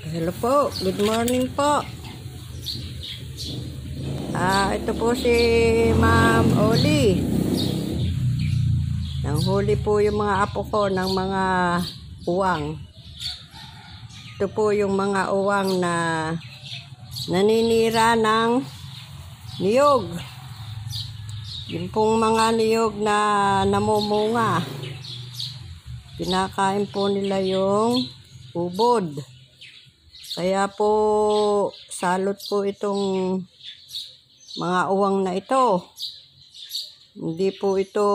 Hello po, good morning po. Ah, ito po si Ma'am Oli. Nanghuli po yung mga apo ko ng mga uwang. Ito po yung mga uwang na naninira ng niyog. Yung pong mga niyog na namumunga. Pinakain po nila yung ubod. Kaya po, salot po itong mga uwang na ito. Hindi po ito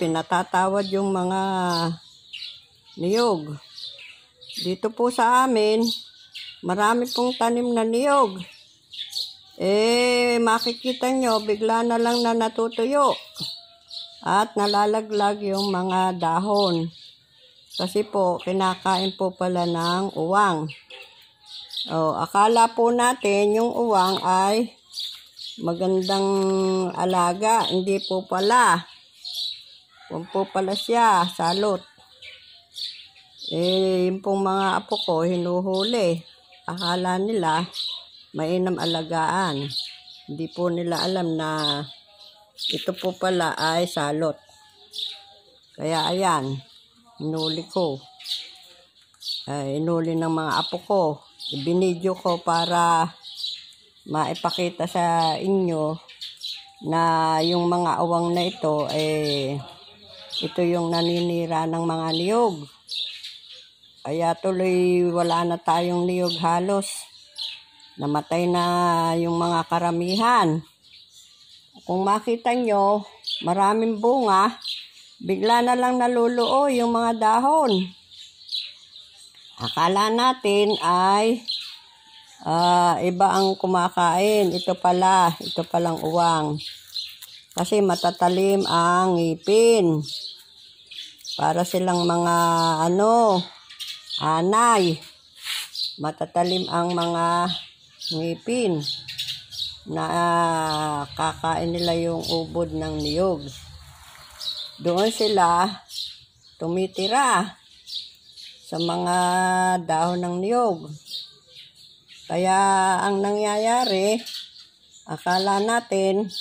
pinatatawad yung mga niyog. Dito po sa amin, marami pong tanim na niyog. Eh, makikita nyo, bigla na lang na natutuyo. At nalalaglag yung mga dahon. Kasi po, kinakain po pala ng uwang. Oh, akala po natin yung uwang ay magandang alaga. Hindi po pala. Kung po pala siya, salot. Eh, yung pong mga apo ko, hinuhuli. Akala nila, mainam alagaan. Hindi po nila alam na ito po pala ay salot. Kaya ayan, hinuli ko. Ay, hinuli ng mga apo ko binidyo ko para maipakita sa inyo na yung mga awang na ito eh ito yung naninira ng mga niyog. Kaya tuloy wala na tayong niyog halos. Namatay na yung mga karamihan. Kung makita nyo, maraming bunga, bigla na lang naluluo yung mga dahon. Akala natin ay uh, iba ang kumakain. Ito pala, ito palang uwang. Kasi matatalim ang ngipin. Para silang mga ano, anay. Matatalim ang mga ngipin na uh, kakain nila yung ubod ng niyog. Doon sila tumitira sa mga dahon ng niyog. Kaya ang nangyayari, akala natin,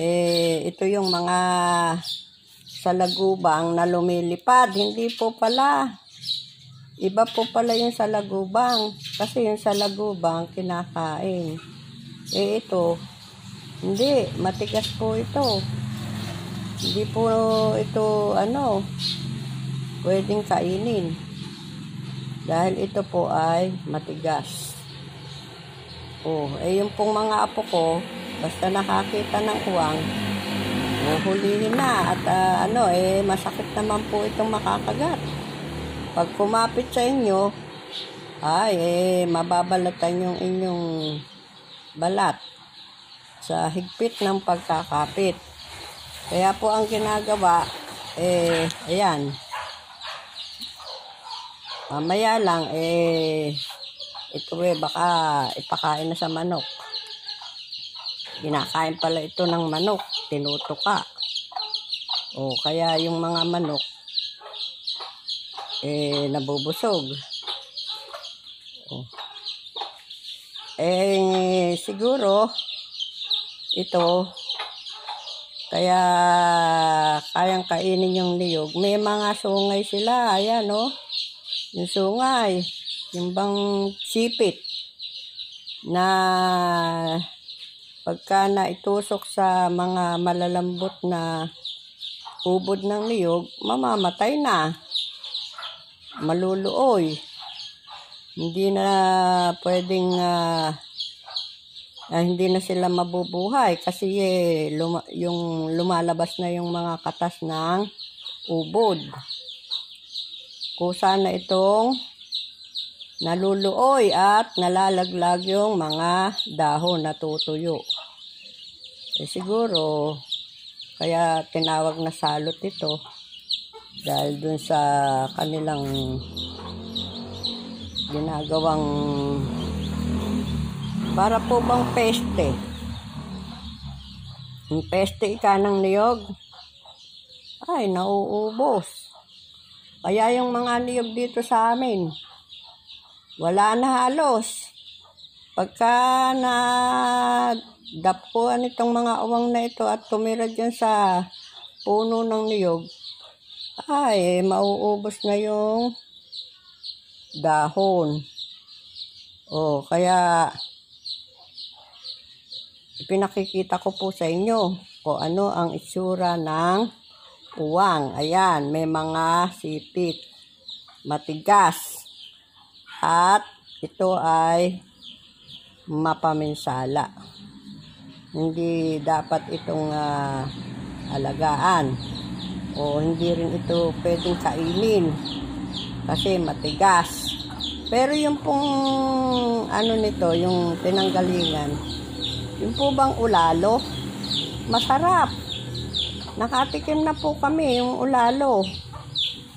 eh, ito yung mga salagubang na lumilipad. Hindi po pala. Iba po pala yung salagubang. Kasi yung salagubang kinakain. Eh ito, hindi, matigas po ito. Hindi po ito, ano, pwedeng kainin. Dahil ito po ay matigas. Oh, eh yung pong mga apo ko, basta nakakita ng uwang, huhulihin na at uh, ano eh masakit naman po itong makakagat. Pag kumapit sa inyo, ay eh mababalatan yung inyong balat sa higpit ng pagkakapit. Kaya po ang ginagawa, eh, ayan, Mamaya lang, eh, ito eh, baka ipakain na sa manok. Ginakain pala ito ng manok, tinutuka. O, kaya yung mga manok, eh, nabubusog. O. Eh, siguro, ito, kaya kayang kainin yung niyog. May mga sungay sila, ayan, no? Yung sungay, yung bang sipit na pagka naitusok sa mga malalambot na ubod ng niyog, mamamatay na. Maluluoy. Hindi na pwedeng uh, uh, hindi na sila mabubuhay kasi eh, luma, yung lumalabas na yung mga katas ng ubod kusa na itong naluluoy at nalalaglag yung mga dahon na tutuyo. Eh siguro, kaya tinawag na salot ito dahil dun sa kanilang ginagawang para po bang peste. Yung peste ika ng niyog, ay nauubos. Kaya yung mga niyog dito sa amin, wala na halos. Pagka na dapuan itong mga uwang na ito at tumira dyan sa puno ng niyog, ay, mauubos na yung dahon. Oh, kaya pinakikita ko po sa inyo kung ano ang itsura ng uwang. Ayan, may mga sipit, matigas, at ito ay mapaminsala. Hindi dapat itong ah, alagaan o hindi rin ito pwedeng kainin kasi matigas. Pero yung pong ano nito, yung tinanggalingan, yung po bang ulalo, masarap. Nakatikim na po kami yung ulalo.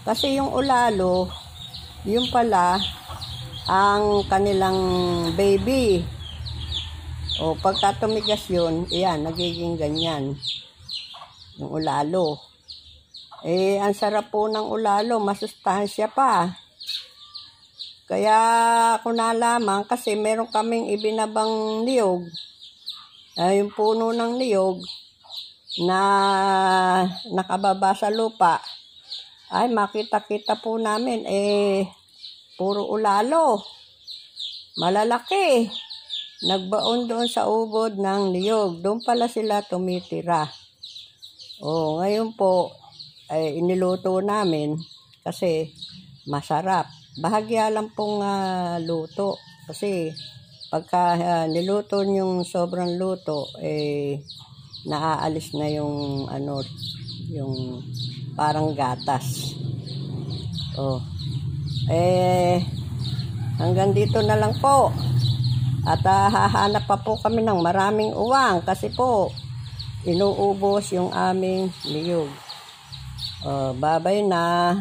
Kasi yung ulalo, yung pala ang kanilang baby. O pagka tumigas yun, iyan, nagiging ganyan. Yung ulalo. Eh, ang sarap po ng ulalo, masustansya pa. Kaya ako nalaman kasi meron kaming ibinabang niyog. Ay, yung puno ng niyog na nakababa sa lupa. Ay, makita-kita po namin, eh, puro ulalo. Malalaki. Nagbaon doon sa ubod ng niyog. Doon pala sila tumitira. Oh, ngayon po, ay iniluto namin kasi masarap. Bahagya lang pong ah, luto kasi pagka ah, niluto yung sobrang luto eh naaalis na yung ano yung parang gatas. Oh. Eh hanggang dito na lang po. At ah, hahanap pa po kami ng maraming uwang kasi po inuubos yung aming niyog. Oh, babay na.